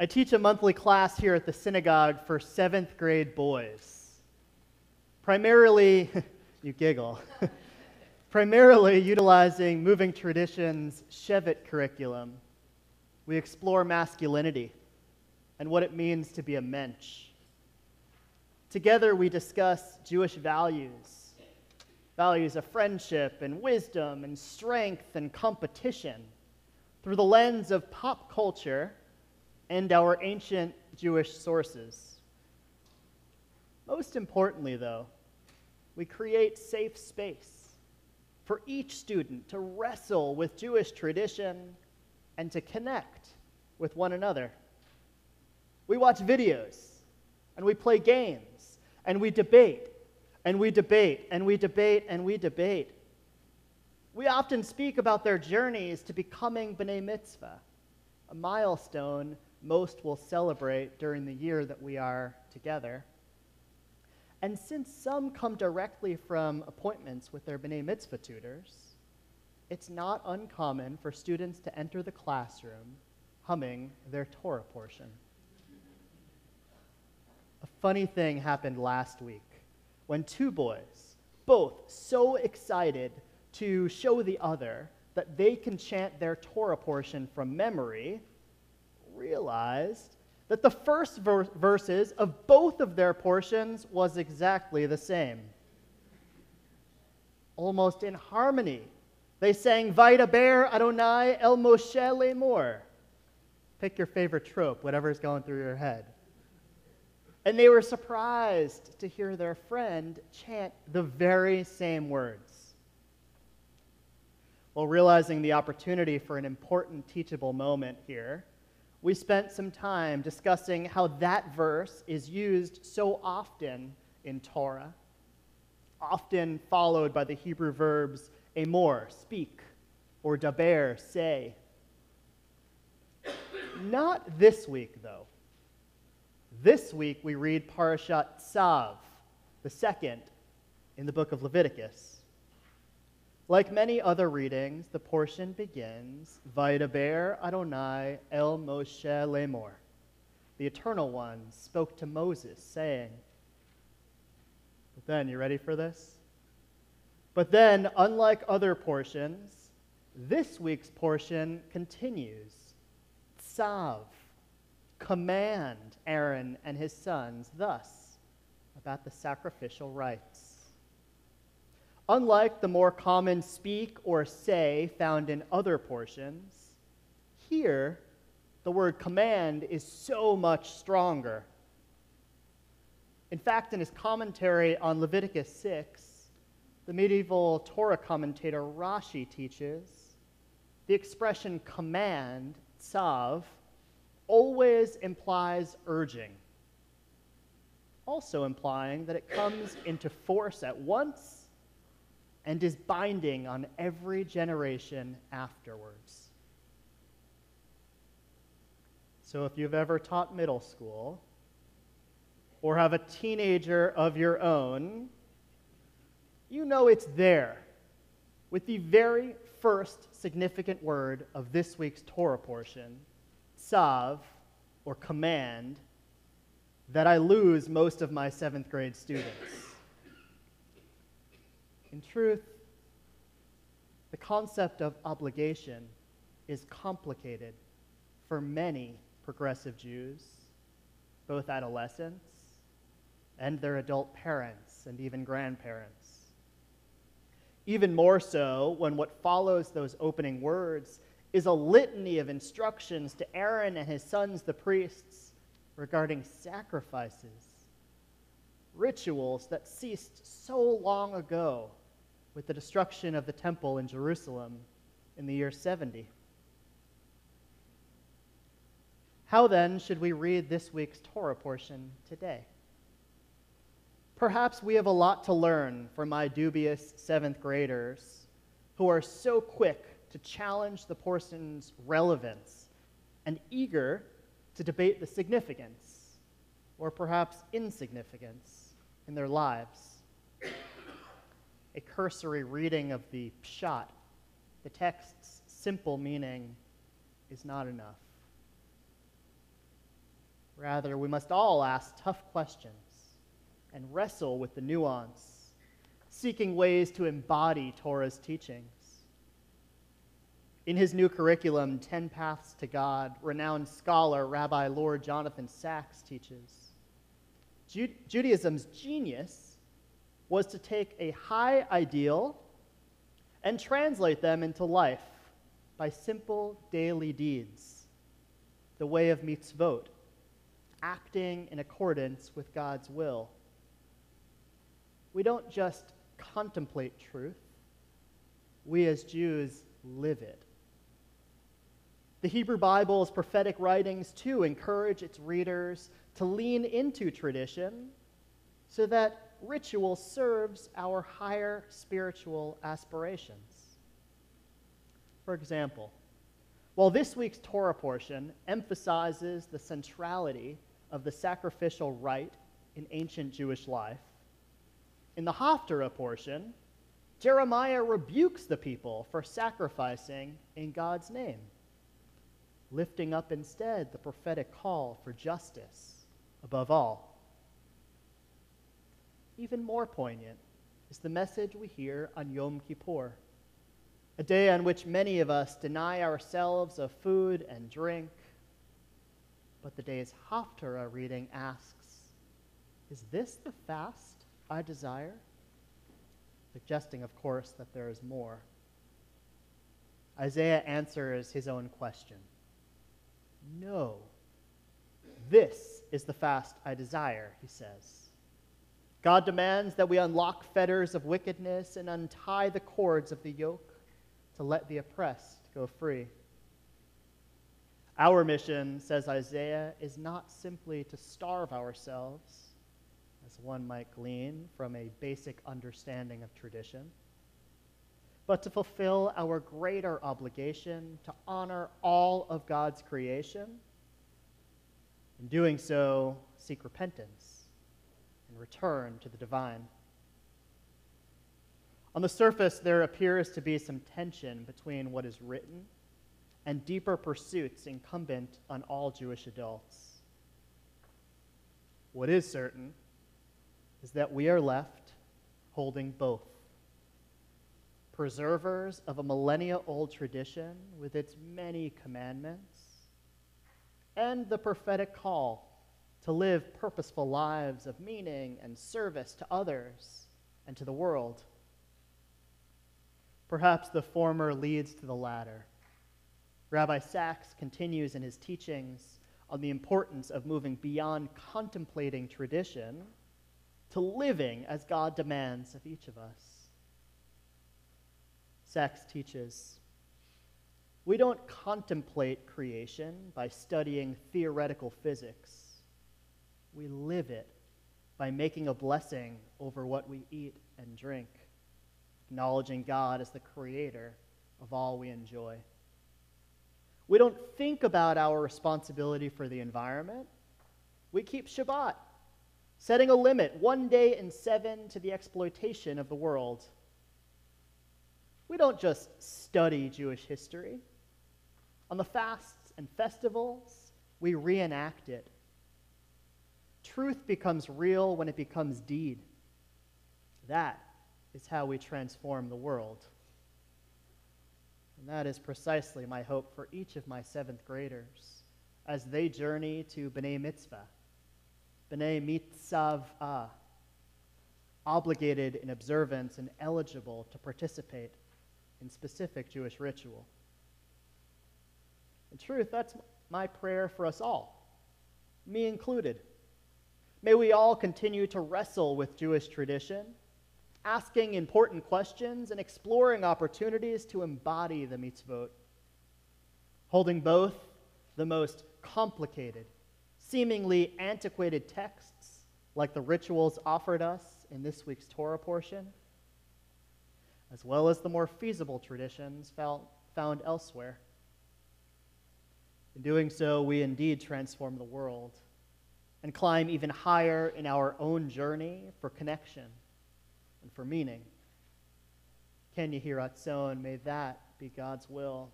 I teach a monthly class here at the synagogue for seventh grade boys. Primarily, you giggle, primarily utilizing Moving Traditions' Shevet curriculum. We explore masculinity and what it means to be a mensch. Together, we discuss Jewish values values of friendship and wisdom and strength and competition through the lens of pop culture and our ancient Jewish sources. Most importantly, though, we create safe space for each student to wrestle with Jewish tradition and to connect with one another. We watch videos and we play games and we debate and we debate and we debate and we debate. We often speak about their journeys to becoming B'nai Mitzvah, a milestone most will celebrate during the year that we are together. And since some come directly from appointments with their B'nai Mitzvah tutors, it's not uncommon for students to enter the classroom humming their Torah portion. A funny thing happened last week when two boys, both so excited to show the other that they can chant their Torah portion from memory, realized that the first ver- verses of both of their portions was exactly the same. Almost in harmony. They sang Vaidaber Adonai El Moshe Lemor. Pick your favorite trope, whatever's going through your head. And they were surprised to hear their friend chant the very same words. While realizing the opportunity for an important teachable moment here, we spent some time discussing how that verse is used so often in Torah, often followed by the Hebrew verbs amor, speak, or daber, say. Not this week, though. This week we read Parashat Tzav, the second in the book of Leviticus. Like many other readings, the portion begins, Vaidaber Adonai El Moshe Lemor. The Eternal One spoke to Moses, saying, But then, you ready for this? But then, unlike other portions, this week's portion continues. Tzav, command Aaron and his sons thus about the sacrificial rites. Unlike the more common speak or say found in other portions, here the word command is so much stronger. In fact, in his commentary on Leviticus 6, the medieval Torah commentator Rashi teaches the expression command, tzav, always implies urging, also implying that it comes into force at once and is binding on every generation afterwards. So if you've ever taught middle school or have a teenager of your own, you know it's there with the very first significant word of this week's Torah portion tzav, or command, that I lose most of my seventh grade students. In truth, the concept of obligation is complicated for many progressive Jews, both adolescents and their adult parents and even grandparents. Even more so when what follows those opening words is a litany of instructions to Aaron and his sons, the priests, regarding sacrifices, rituals that ceased so long ago with the destruction of the temple in Jerusalem in the year 70. How then should we read this week's Torah portion today? Perhaps we have a lot to learn from my dubious seventh graders who are so quick to challenge the portion's relevance and eager to debate the significance or perhaps insignificance in their lives. A cursory reading of the pshat, the text's simple meaning, is not enough. Rather, we must all ask tough questions and wrestle with the nuance, seeking ways to embody Torah's teachings. In his new curriculum, Ten Paths to God, renowned scholar Rabbi Lord Jonathan Sacks teaches Ju- Judaism's genius was to take a high ideal and translate them into life by simple daily deeds, the way of mitzvot, acting in accordance with God's will. We don't just contemplate truth, we as Jews live it. The Hebrew Bible's prophetic writings, too, encourage its readers to lean into tradition so that ritual serves our higher spiritual aspirations. For example, while this week's Torah portion emphasizes the centrality of the sacrificial rite in ancient Jewish life, in the Haftarah portion, Jeremiah rebukes the people for sacrificing in God's name lifting up instead the prophetic call for justice above all. Even more poignant is the message we hear on Yom Kippur, a day on which many of us deny ourselves of food and drink. But the day's Haftarah reading asks, Is this the fast I desire? Suggesting, of course, that there is more. Isaiah answers his own question. No. This is the fast I desire, he says. God demands that we unlock fetters of wickedness and untie the cords of the yoke to let the oppressed go free. Our mission, says Isaiah, is not simply to starve ourselves, as one might glean from a basic understanding of tradition but to fulfill our greater obligation to honor all of God's creation. In doing so, seek repentance and return to the divine. On the surface, there appears to be some tension between what is written and deeper pursuits incumbent on all Jewish adults. What is certain is that we are left holding both preservers of a millennia old tradition with its many commandments, and the prophetic call to live purposeful lives of meaning and service to others and to the world. Perhaps the former leads to the latter. Rabbi Sacks continues in his teachings on the importance of moving beyond contemplating tradition to living as God demands of each of us. Sacks teaches we don't contemplate creation by studying theoretical physics. We live it by making a blessing over what we eat and drink, acknowledging God as the creator of all we enjoy. We don't think about our responsibility for the environment. We keep Shabbat, setting a limit one day in seven to the exploitation of the world we don't just study Jewish history. On the fasts and festivals, we reenact it. Truth becomes real when it becomes deed. That is how we transform the world. And that is precisely my hope for each of my seventh graders as they journey to B'nai Mitzvah, B'nai Mitzvah, obligated in observance and eligible to participate in specific Jewish ritual. In truth, that's my prayer for us all, me included. May we all continue to wrestle with Jewish tradition, asking important questions and exploring opportunities to embody the mitzvot, holding both the most complicated, seemingly antiquated texts, like the rituals offered us in this week's Torah portion, as well as the more feasible traditions found elsewhere. In doing so, we indeed transform the world and climb even higher in our own journey for connection and for meaning. Ken Yehiratzon, may that be God's will